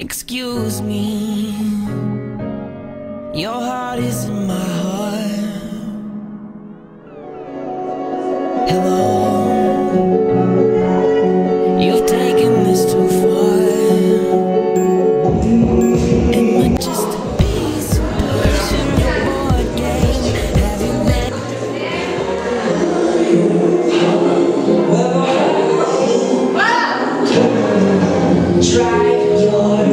Excuse me. Your heart is in my heart. Hello. You've taken this too far. Am I just a piece of push in your board game? Have you met? Try your